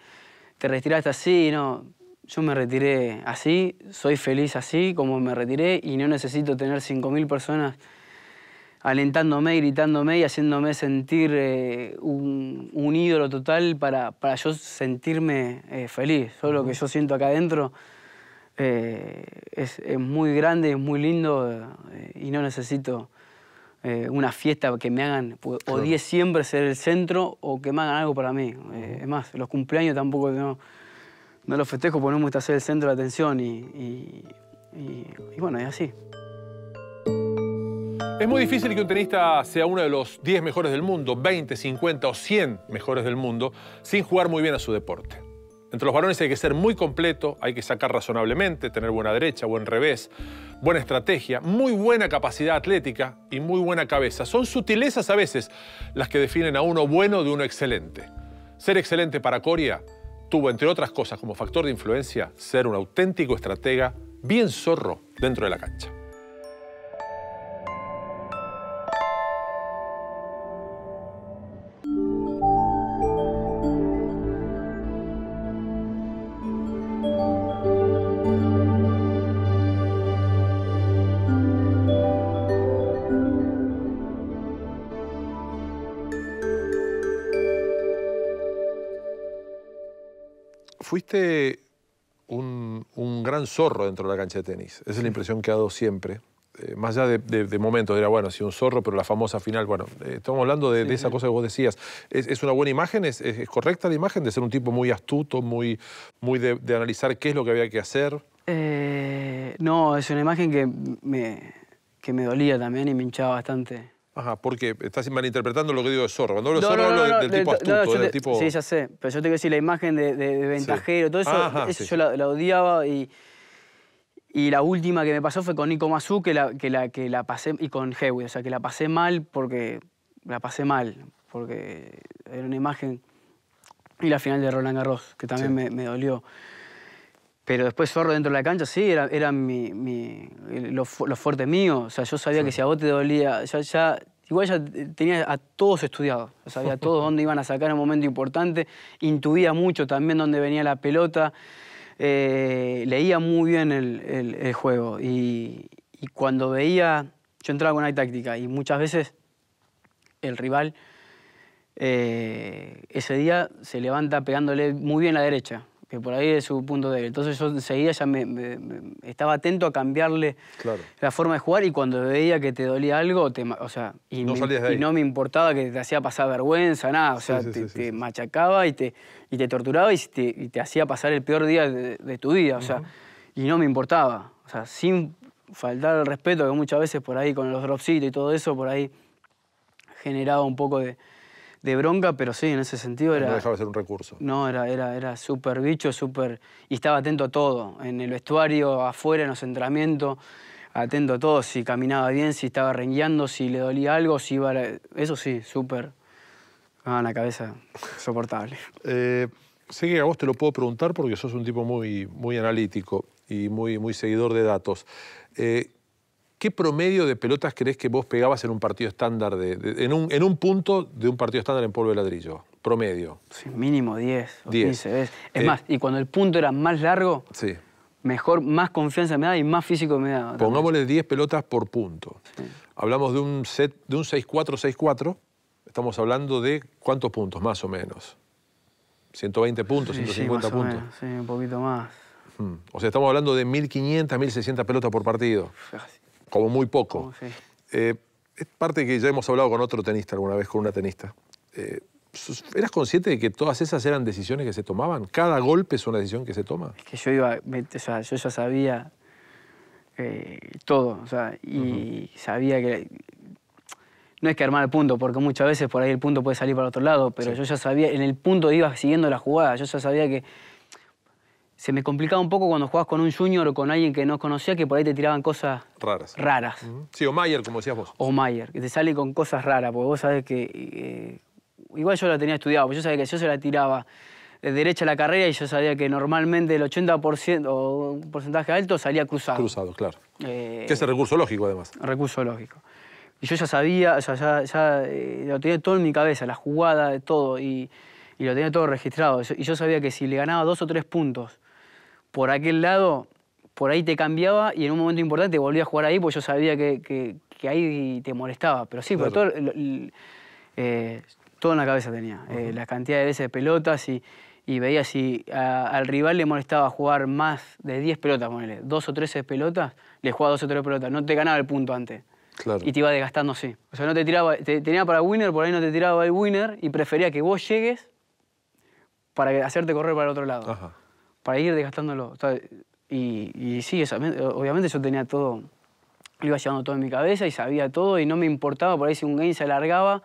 te retiraste así, no. yo me retiré así, soy feliz así como me retiré y no necesito tener 5.000 personas alentándome, gritándome y haciéndome sentir eh, un, ídolo total para, para yo sentirme eh, feliz. Solo lo que yo siento acá adentro eh, es, es, muy grande, es muy lindo y no necesito una fiesta que me hagan, o 10 siempre ser el centro o que me hagan algo para mí. es más, los cumpleaños tampoco no, no los festejo porque no me gusta ser el centro de atención y, y, y bueno, es así. Es muy difícil que un tenista sea uno de los 10 mejores del mundo, 20, 50 o 100 mejores del mundo, sin jugar muy bien a su deporte. Entre los varones hay que ser muy completo, hay que sacar razonablemente, tener buena derecha, buen revés, buena estrategia, muy buena capacidad atlética y muy buena cabeza. Son sutilezas a veces las que definen a uno bueno de uno excelente. Ser excelente para Coria tuvo, entre otras cosas, como factor de influencia, ser un auténtico estratega bien zorro dentro de la cancha. Fuiste un, gran zorro dentro de la cancha de tenis. Esa es la impresión que ha dado siempre. Eh, más allá de, momentos, era bueno, sí, un zorro, pero la famosa final, bueno, eh, estamos hablando de, esa cosa que vos decías. ¿Es, una buena imagen? ¿Es, correcta la imagen de ser un tipo muy astuto, muy, muy de, analizar qué es lo que había que hacer? Eh, no, es una imagen que me, que me dolía también y me hinchaba bastante. Ajá, porque estás malinterpretando lo que digo de zorro. Cuando hablo de zorro hablo del, tipo astuto, del tipo... Sí, ya sé, pero yo te quiero decir la imagen de, ventajero, todo eso, eso yo la, odiaba y, y la última que me pasó fue con Nico Mazú, que la, que la, que la pasé, y con Hewi, o sea, que la pasé mal porque la pasé mal, porque era una imagen... Y la final de Roland Garros, que también me, me, dolió. Pero después Zorro dentro de la cancha, sí, era, era mi, mi, lo, fuerte mío. O sea, yo sabía que si a vos te dolía, ya, ya, igual ya tenía a todos estudiados. sabía todos dónde iban a sacar en un momento importante. Intuía mucho también dónde venía la pelota. Eh, leía muy bien el, el, juego. Y, y, cuando veía, yo entraba con una táctica y muchas veces el rival eh, ese día se levanta pegándole muy bien a la derecha que por ahí es su punto débil. Entonces yo enseguida ya me, estaba atento a cambiarle la forma de jugar y cuando veía que te dolía algo, o sea, y no, y no me importaba que te hacía pasar vergüenza, nada, o sea, te, machacaba y te, y te torturaba y te, hacía pasar el peor día de, tu vida, o sea, y no me importaba, o sea, sin faltar el respeto que muchas veces por ahí con los dropsitos y todo eso, por ahí generaba un poco de de bronca, pero sí, en ese sentido era... No dejaba de ser un recurso. No, era, era, era súper bicho, súper... Y estaba atento a todo, en el vestuario, afuera, en los entrenamientos, atento a todo, si caminaba bien, si estaba rengueando, si le dolía algo, si iba... Eso sí, súper... Ah, la cabeza soportable. Eh, sé que a vos te lo puedo preguntar porque sos un tipo muy, muy analítico y muy, muy seguidor de datos. Eh, ¿Qué promedio de pelotas crees que vos pegabas en un partido estándar, de, en, un, en, un, punto de un partido estándar en polvo de ladrillo? Promedio. Sí, mínimo 10 o 15 veces. Es eh, más, y cuando el punto era más largo, sí. mejor, más confianza me da y más físico me da. Pongámosle 10 pelotas por punto. Hablamos de un set de un 6-4, 6-4. Estamos hablando de cuántos puntos, más o menos. 120 puntos, 150 puntos. sí, un poquito más. Hmm. O sea, estamos hablando de 1.500, 1.600 pelotas por partido como muy poco. Eh, es parte que ya hemos hablado con otro tenista alguna vez, con una tenista. Eh, ¿Eras consciente de que todas esas eran decisiones que se tomaban? ¿Cada golpe es una decisión que se toma? Es que yo iba, o sea, yo ya sabía eh, todo, o sea, y sabía que no es que armar el punto, porque muchas veces por ahí el punto puede salir para otro lado, pero yo ya sabía, en el punto iba siguiendo la jugada, yo ya sabía que se me complicaba un poco cuando jugabas con un junior o con alguien que no conocía, que por ahí te tiraban cosas raras. raras. Sí, o Mayer, como decías vos. O Mayer, que te sale con cosas raras, porque vos sabés que... Eh, igual yo la tenía estudiado, porque yo sabía que yo se la tiraba de derecha a la carrera y yo sabía que normalmente el 80% o un porcentaje alto salía cruzado. Cruzado, claro. Eh, que es el recurso lógico, además. Recurso lógico. Y yo ya sabía, ya, ya, eh, lo tenía todo en mi cabeza, la jugada, todo, y, y lo tenía todo registrado. Y yo sabía que si le ganaba dos o tres puntos por aquel lado, por ahí te cambiaba y en un momento importante volvía a jugar ahí porque yo sabía que, que- que ahí te molestaba. Pero sí, todo, Claro. el- eh, todo en la cabeza tenía. Eh, la cantidad de veces de pelotas y, y veía si a- al rival le molestaba jugar más de 10 pelotas, ponele, dos o 13 pelotas, le jugaba dos o tres pelotas. No te ganaba el punto antes. Claro. Y te iba desgastando así. O sea, no te tiraba, te, tenía para winner, por ahí no te tiraba el winner y prefería que vos llegues para hacerte correr para el otro lado. Ajá. Para ir desgastándolo. O sea, y, y sí, obviamente yo tenía todo, lo iba llevando todo en mi cabeza y sabía todo y no me importaba por ahí si un game se alargaba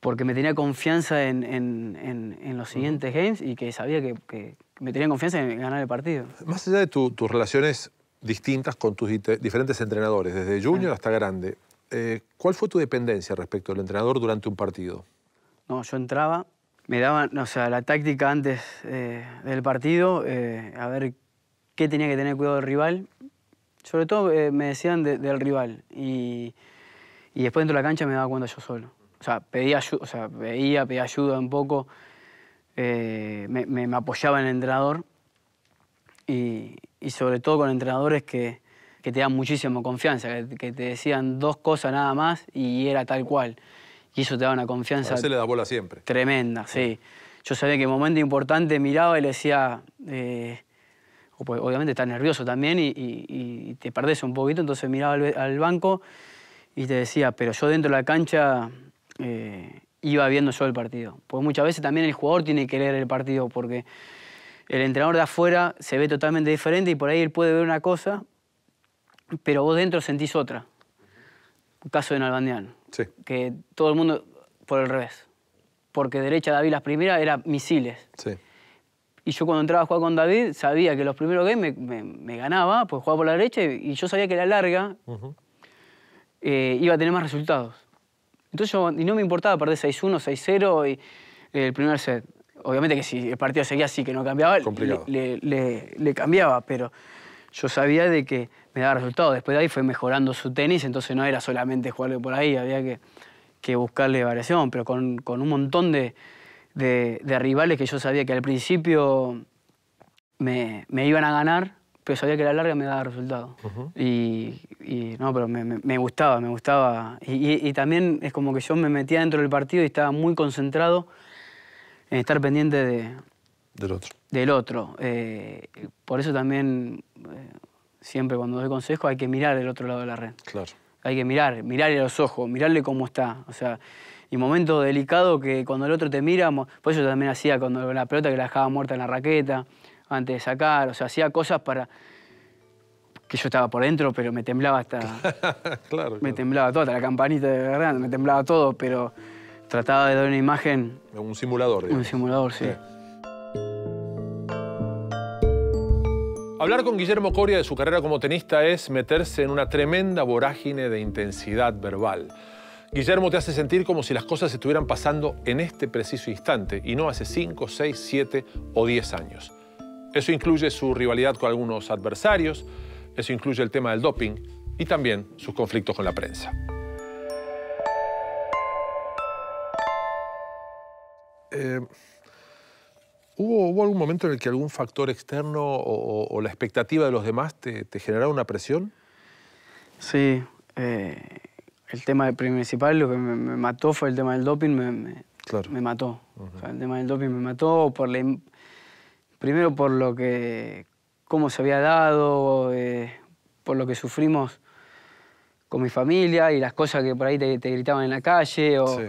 porque me tenía confianza en, en- en- en los siguientes games y que sabía que, que me tenía confianza en ganar el partido. Más allá de tu- tus relaciones distintas con tus diferentes entrenadores, desde junior hasta grande, eh, ¿cuál fue tu dependencia respecto del entrenador durante un partido? No, yo entraba, me daban, o sea, la táctica antes eh, del partido, eh, a ver qué tenía que tener cuidado del rival. Sobre todo eh, me decían de- del rival. Y, y después dentro de la cancha me daba cuenta yo solo. O sea, pedía ayu- o sea, pedía ayuda un poco. me, apoyaba en el entrenador. Y, y sobre todo con entrenadores que, que te dan muchísima confianza, que te decían dos cosas nada más y era tal cual. Y eso te da una A confianza veces le da bola siempre. Tremenda, sí. Yo sabía que en momento importante miraba y le decía, eh, pues, obviamente estás nervioso también y, y- y te perdés un poquito, entonces miraba al, al banco y te decía, pero yo dentro de la cancha eh, iba viendo yo el partido. Porque muchas veces también el jugador tiene que leer el partido porque el entrenador de afuera se ve totalmente diferente y por ahí él puede ver una cosa, pero vos dentro sentís otra. Caso de Nalbandián Sí. que todo el mundo por el revés. Porque derecha David las primeras eran misiles. Sí. Y yo cuando entraba a jugar con David sabía que los primeros games me, me- me ganaba, pues jugaba por la derecha y, y yo sabía que la larga eh, iba a tener más resultados. Entonces yo, y no me importaba perder 6-1, 6-0 y eh, el primer set. Obviamente que si el partido seguía así, que no cambiaba, le, Complicado. le- le- le cambiaba, pero yo sabía de que me daba resultados. Después de ahí fue mejorando su tenis, entonces no era solamente jugarle por ahí, había que, que buscarle variación, pero con, con un montón de, de- de rivales que yo sabía que al principio me, me iban a ganar, pero sabía que a la larga me daba resultados. y, y, no, pero me, me- me gustaba, me gustaba. Y, y- y también es como que yo me metía dentro del partido y estaba muy concentrado en estar pendiente de, Del otro. del otro. Eh, por eso también, eh, siempre cuando doy consejo, hay que mirar el otro lado de la red. Claro. Hay que mirar, mirarle a los ojos, mirarle cómo está. O sea, y momento delicado que cuando el otro te mira, por eso también hacía cuando la pelota que la dejaba muerta en la raqueta, antes de sacar, o sea, hacía cosas para que yo estaba por dentro, pero me temblaba hasta, claro. me temblaba todo, hasta la campanita de garganta, me temblaba todo, pero trataba de dar una imagen, Un simulador. un digamos. simulador, sí. Sí. Hablar con Guillermo Coria de su carrera como tenista es meterse en una tremenda vorágine de intensidad verbal. Guillermo te hace sentir como si las cosas estuvieran pasando en este preciso instante y no hace 5, 6, 7 o 10 años. Eso incluye su rivalidad con algunos adversarios, eso incluye el tema del doping y también sus conflictos con la prensa. Eh, ¿hubo, hubo algún momento en el que algún factor externo o, o- o la expectativa de los demás te, te generara una presión? Sí, eh, el tema principal, lo que me, me mató fue el tema del doping, me, me- Claro. me mató. O sea, el tema del doping me mató por la im- primero por lo que, cómo se había dado, eh, por lo que sufrimos con mi familia y las cosas que por ahí te, te gritaban en la calle. O Sí.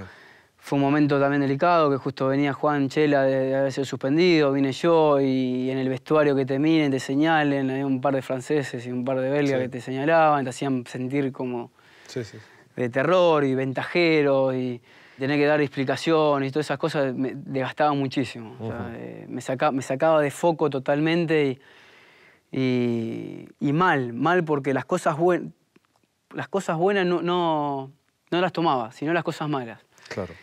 Fue un momento también delicado, que justo venía Juan Chela de, haber sido suspendido, vine yo y en el vestuario que te miren, te señalen, hay un par de franceses y un par de belgas Sí. que te señalaban, te hacían sentir como Sí, sí. de terror y ventajero y tener que dar explicaciones y todas esas cosas me desgastaban muchísimo. O sea, eh, me, saca- me sacaba de foco totalmente y, y- y mal, mal porque las cosas, buen- las cosas buenas no, no, no las tomaba, sino las cosas malas. Claro.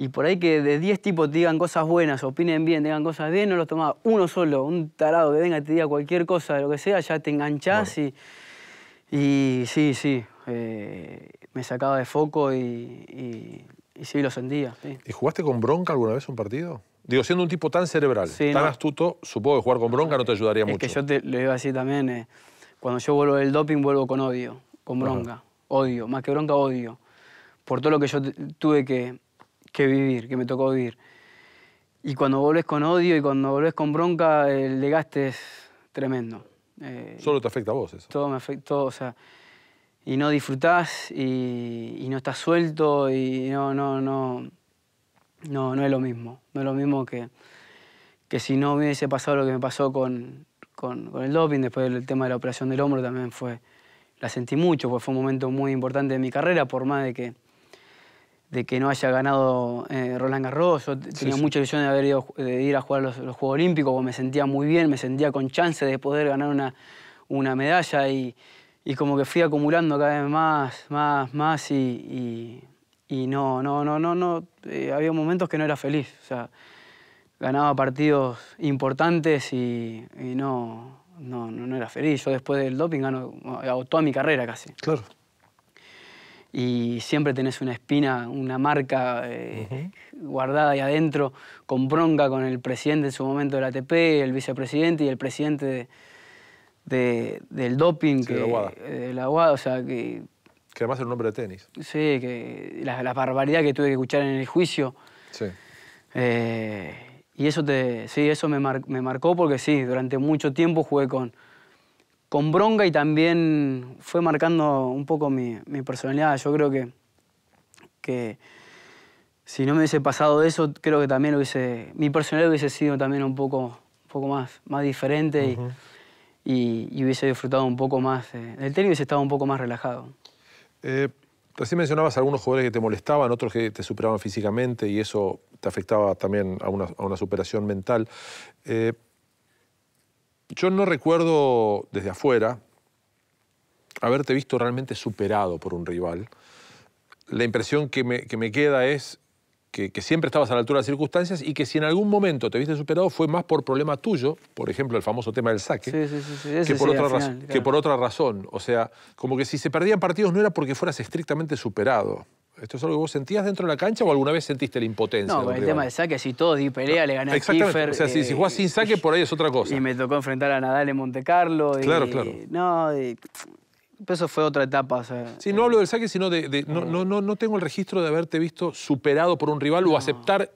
Y por ahí que de 10 tipos te digan cosas buenas, opinen bien, digan cosas bien, no los tomaba. Uno solo, un tarado que venga y te diga cualquier cosa, de lo que sea, ya te enganchás y, y sí, sí, eh, me sacaba de foco y, y- y sí, lo sentía. sí. ¿Y jugaste con bronca alguna vez un partido? Digo, siendo un tipo tan cerebral, Sí, tan no. astuto, supongo que jugar con bronca no te ayudaría Es mucho. que yo te lo iba a decir también, eh, cuando yo vuelvo del doping vuelvo con odio, con bronca, odio, más que bronca, odio, por todo lo que yo tuve que, que vivir, que me tocó vivir. Y cuando volvés con odio y cuando volvés con bronca, el desgaste es tremendo. Eh, Solo te afecta a vos eso. todo me afectó, o sea, y no disfrutás y, y no estás suelto y no, no, no, no, no es lo mismo. No es lo mismo que, que si no hubiese pasado lo que me pasó con, con, con el doping, después del tema de la operación del hombro también fue, la sentí mucho, porque fue un momento muy importante de mi carrera, por más de que, de que no haya ganado eh, Roland Garros, yo tenía sí. mucha ilusión de, haber ido, de ir a jugar los, los Juegos Olímpicos, porque me sentía muy bien, me sentía con chance de poder ganar una, una medalla y, y como que fui acumulando cada vez más, más, más y, y- y no, no, no, no, no, eh, había momentos que no era feliz, o sea, ganaba partidos importantes y, y no, no, no, no era feliz. Yo después del doping gano, hago toda mi carrera casi Claro. Y siempre tenés una espina, una marca eh, guardada ahí adentro, con bronca con el presidente en su momento del ATP, el vicepresidente y el presidente de- de- del doping, Sí, de que, la eh, de la WADA, o sea, que Que además era un hombre de tenis. sí, que la, la barbaridad que tuve que escuchar en el juicio. Sí. Eh, y eso, te, sí, eso me, mar- me marcó porque sí, durante mucho tiempo jugué con, con bronca y también fue marcando un poco mi, mi personalidad. Yo creo que, que si no me hubiese pasado eso, creo que también hubiese, mi personalidad hubiese sido también un poco, un poco más, más diferente y- y, y hubiese disfrutado un poco más eh, del tenis, hubiese estado un poco más relajado. Eh, recién mencionabas algunos jugadores que te molestaban, otros que te superaban físicamente y eso te afectaba también a una, a una superación mental. Eh, yo no recuerdo desde afuera haberte visto realmente superado por un rival. La impresión que me, que me queda es que, que siempre estabas a la altura de las circunstancias y que si en algún momento te viste superado fue más por problema tuyo, por ejemplo, el famoso tema del saque, Sí, sí, sí, sí, ese que, por otra que por otra razón. O sea, como que si se perdían partidos no era porque fueras estrictamente superado. ¿Esto es algo que vos sentías dentro de la cancha o alguna vez sentiste la impotencia? No, de con el rival? tema del saque, si todo di pelea, le gané a. Kiefer. o sea, si, si eh, jugás sin saque, por ahí es otra cosa. Y me tocó enfrentar a Nadal en Monte Carlo. y- Claro, claro. No, y- pero eso fue otra etapa. O sea, Sí, no hablo del saque, sino de... de- no, no, no, no tengo el registro de haberte visto superado por un rival o aceptar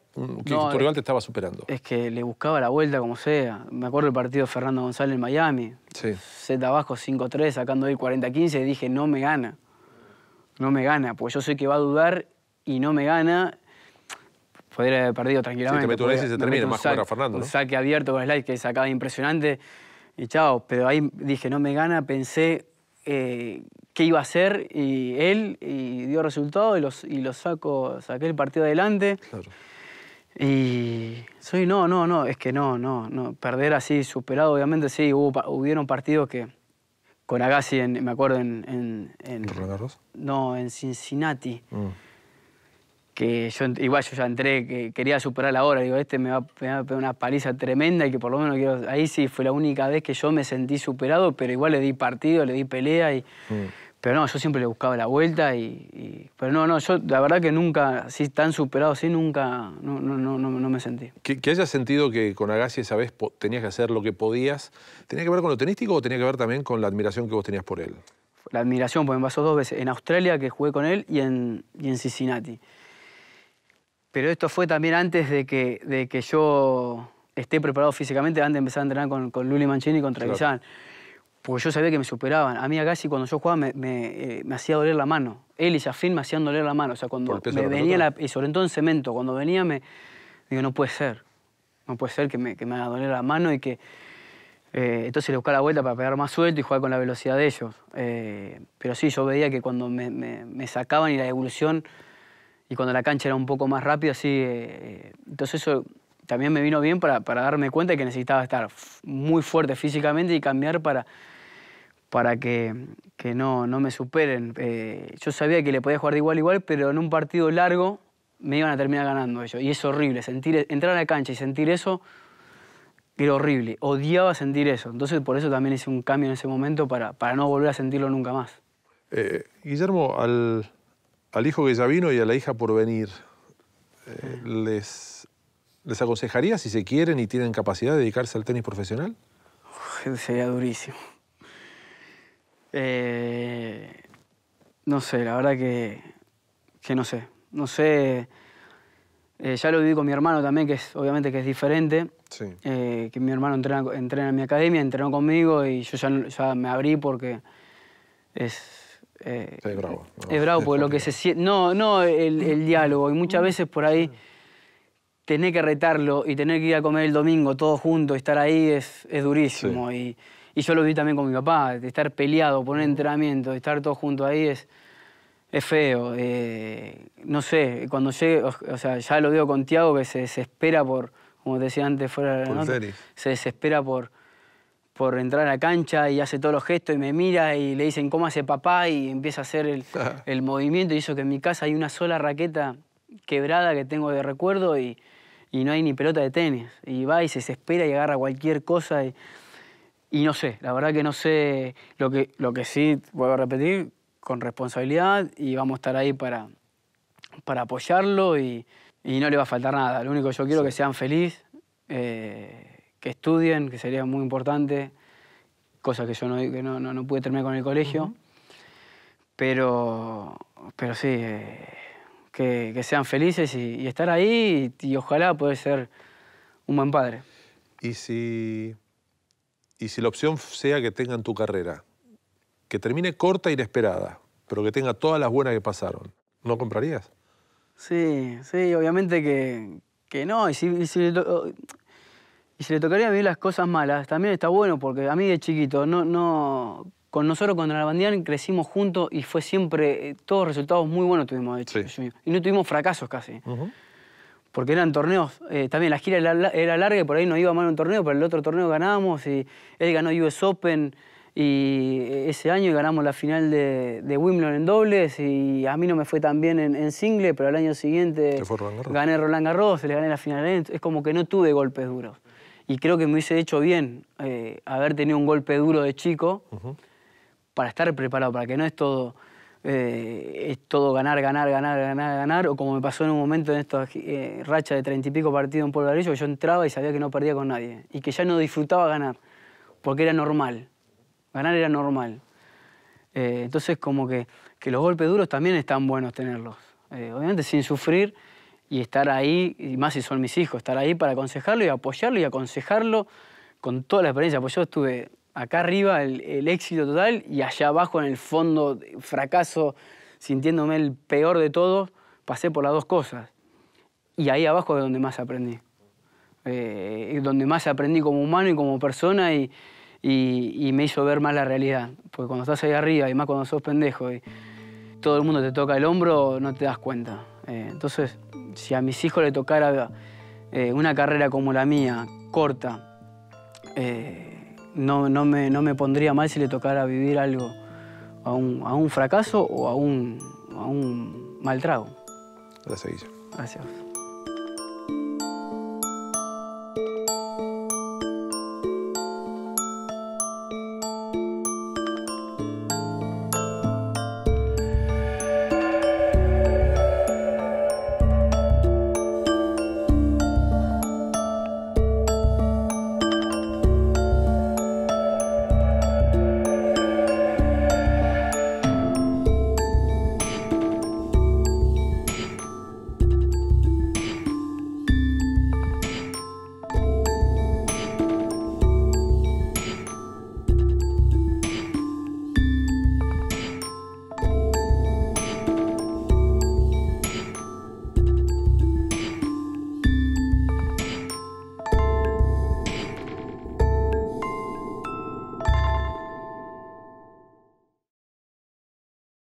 que tu eh, rival te estaba superando. Es que le buscaba la vuelta como sea. Me acuerdo el partido de Fernando González en Miami. Sí. Z abajo 5-3, sacando ahí 40-15 y dije, no me gana. No me gana, porque yo sé que va a dudar y no me gana. Podría haber perdido tranquilamente. Sí, te una vez y se termina, más saque- Fernando, Un saque abierto con slide que sacaba impresionante y chao. Pero ahí dije, no me gana, pensé eh, qué iba a hacer y él y dio resultado y los, y los saco, saqué el partido adelante. Claro. Y soy, no, no, no, es que no, no, no, perder así superado, obviamente sí, hubo, hubieron partidos que con Agassi, en- me acuerdo, en, en, en- ¿Roland no, en Cincinnati, Mm. que yo, igual yo ya entré, que quería superar la hora, digo, este me va, me va a pegar una paliza tremenda y que por lo menos quiero, ahí sí fue la única vez que yo me sentí superado, pero igual le di partido, le di pelea y... Mm. Pero no, yo siempre le buscaba la vuelta y, y- Pero no, no, yo la verdad que nunca, así tan superado así, nunca, no, no, no, no, no me sentí. Que, que hayas sentido que con Agassi esa vez tenías que hacer lo que podías, ¿tenía que ver con lo tenístico o tenía que ver también con la admiración que vos tenías por él? La admiración, porque me pasó dos veces, en Australia que jugué con él y en, y en Cincinnati. Pero esto fue también antes de que, de que yo esté preparado físicamente, antes de empezar a entrenar con, con Luli Mancini y con Claro. Porque yo sabía que me superaban. A mí Agassi cuando yo jugaba me, me, eh, me hacía doler la mano. Él y Jafín me hacían doler la mano. O sea, ¿Por cuando me la venía la, y sobre todo en cemento, cuando venía me digo, no puede ser. No puede ser que me, que me haga doler la mano y que... eh, entonces le buscaba la vuelta para pegar más suelto y jugar con la velocidad de ellos. Eh, pero sí, yo veía que cuando me, me- sacaban y la evolución y cuando la cancha era un poco más rápida, sí. entonces eso también me vino bien para, para darme cuenta de que necesitaba estar muy fuerte físicamente y cambiar para, para que, que no, no me superen. Eh, yo sabía que le podía jugar de igual a igual, pero en un partido largo me iban a terminar ganando ellos. Y es horrible, sentir, entrar a la cancha y sentir eso era horrible. Odiaba sentir eso. Entonces por eso también hice un cambio en ese momento para, para no volver a sentirlo nunca más. Eh, Guillermo, al, al hijo que ya vino y a la hija por venir, eh, les, ¿Les aconsejaría si se quieren y tienen capacidad de dedicarse al tenis profesional? sería durísimo. Eh, no sé, la verdad que, que no sé. No sé. Eh, ya lo viví con mi hermano también, que es obviamente que es diferente. Sí. Eh, que mi hermano entrena, entrena, en mi academia, entrenó conmigo y yo ya, ya me abrí porque es. Eh, es bravo. Es bravo porque lo que se siente. No, no el, el, diálogo. Y muchas veces por ahí tener que retarlo y tener que ir a comer el domingo todos juntos, estar ahí es, es durísimo. Y, y, yo lo vi también con mi papá, de estar peleado por un entrenamiento, de estar todos juntos ahí es, es feo. Eh, no sé, cuando llegue, o, sea, ya lo digo con Tiago que se desespera por, como te decía antes fuera de la nota, se desespera por, por entrar a la cancha y hace todos los gestos y me mira y le dicen cómo hace papá y empieza a hacer el, el movimiento y eso que en mi casa hay una sola raqueta quebrada que tengo de recuerdo y, y no hay ni pelota de tenis. Y va y se desespera y agarra cualquier cosa. Y, y, no sé, la verdad que no sé. Lo que, lo que sí, vuelvo a repetir, con responsabilidad y vamos a estar ahí para, para apoyarlo y, y no le va a faltar nada. Lo único que yo quiero es que sean felices, eh, que estudien, que sería muy importante, cosa que yo no, que no, no, pude terminar con el colegio. Pero, pero sí. Eh, que, sean felices y, estar ahí y, ojalá pueda ser un buen padre. ¿Y si, y si la opción sea que tengan tu carrera, que termine corta e inesperada, pero que tenga todas las buenas que pasaron, ¿no comprarías? Sí, sí, obviamente que, que no. Y si, y si, le y si le tocaría vivir las cosas malas, también está bueno, porque a mí de chiquito no, no, con nosotros contra la Bandián crecimos juntos y fue siempre, eh, todos resultados muy buenos tuvimos de hecho. Y no tuvimos fracasos casi. Porque eran torneos, eh, también la gira era, larga y por ahí no iba mal un torneo, pero el otro torneo ganábamos y él ganó US Open y ese año ganamos la final de, Wimbledon en dobles y a mí no me fue tan bien en, single, pero al año siguiente gané Roland Garros, le gané la final. Es como que no tuve golpes duros. Y creo que me hubiese hecho bien eh, haber tenido un golpe duro de chico para estar preparado, para que no es todo, eh, es todo ganar, ganar, ganar, ganar, ganar, o como me pasó en un momento en esta eh, racha de treinta y pico partidos en Pueblo que yo entraba y sabía que no perdía con nadie, y que ya no disfrutaba ganar, porque era normal, ganar era normal. Eh, entonces como que, que, los golpes duros también están buenos tenerlos, obviamente sin sufrir y estar ahí, y más si son mis hijos, estar ahí para aconsejarlo y apoyarlo y aconsejarlo con toda la experiencia, pues yo estuve acá arriba el, éxito total y allá abajo en el fondo, fracaso, sintiéndome el peor de todos, pasé por las dos cosas. Y ahí abajo es donde más aprendí. Eh, donde más aprendí como humano y como persona y, me hizo ver más la realidad. Porque cuando estás ahí arriba y más cuando sos pendejo y todo el mundo te toca el hombro, no te das cuenta. Eh, entonces, si a mis hijos le tocara eh, una carrera como la mía, corta, no, no, me, no me pondría mal si le tocara vivir algo, a un, a un fracaso o a un, a un mal trago. Gracias, Gracias.